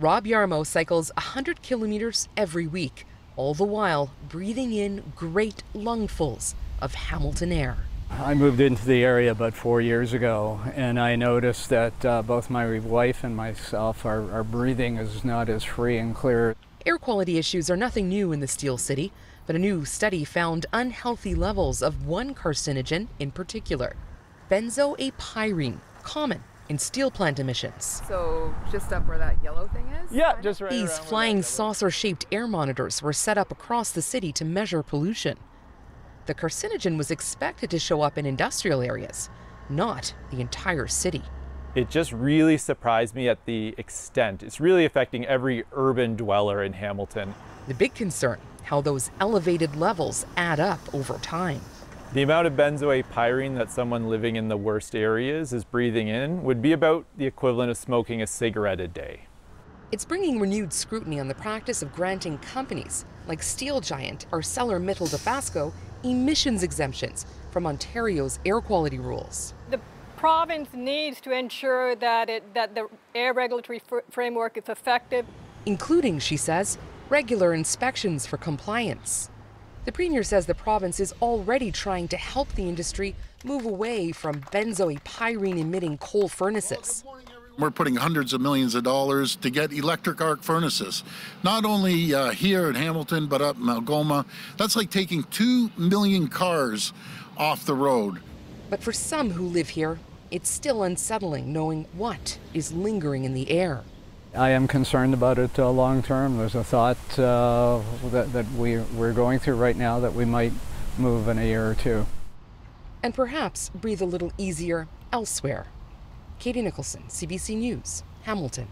Rob Yarmo cycles 100 kilometers every week, all the while breathing in great lungfuls of Hamilton air. I moved into the area about four years ago, and I noticed that uh, both my wife and myself, our, our breathing is not as free and clear. Air quality issues are nothing new in the Steel City, but a new study found unhealthy levels of one carcinogen in particular benzo(a)pyrene, common in steel plant emissions. So just up where that yellow thing is? Yeah, just right These flying saucer shaped air monitors were set up across the city to measure pollution. The carcinogen was expected to show up in industrial areas, not the entire city. It just really surprised me at the extent. It's really affecting every urban dweller in Hamilton. The big concern how those elevated levels add up over time. The amount of benzo(a)pyrene that someone living in the worst areas is breathing in would be about the equivalent of smoking a cigarette a day. It's bringing renewed scrutiny on the practice of granting companies like steel giant ArcelorMittal Dofasco emissions exemptions from Ontario's air quality rules. The province needs to ensure that, it, that the air regulatory fr- framework is effective. including, she says, regular inspections for compliance. The Premier says the province is already trying to help the industry move away from benzo(a)pyrene emitting coal furnaces. We're putting hundreds of millions of dollars to get electric arc furnaces, not only uh, here in Hamilton, but up in Algoma. That's like taking two million cars off the road. But for some who live here, it's still unsettling knowing what is lingering in the air. I am concerned about it uh, long term. There's a thought uh, that, that we, we're going through right now that we might move in a year or two. And perhaps breathe a little easier elsewhere. Katie Nicholson, CBC News, Hamilton.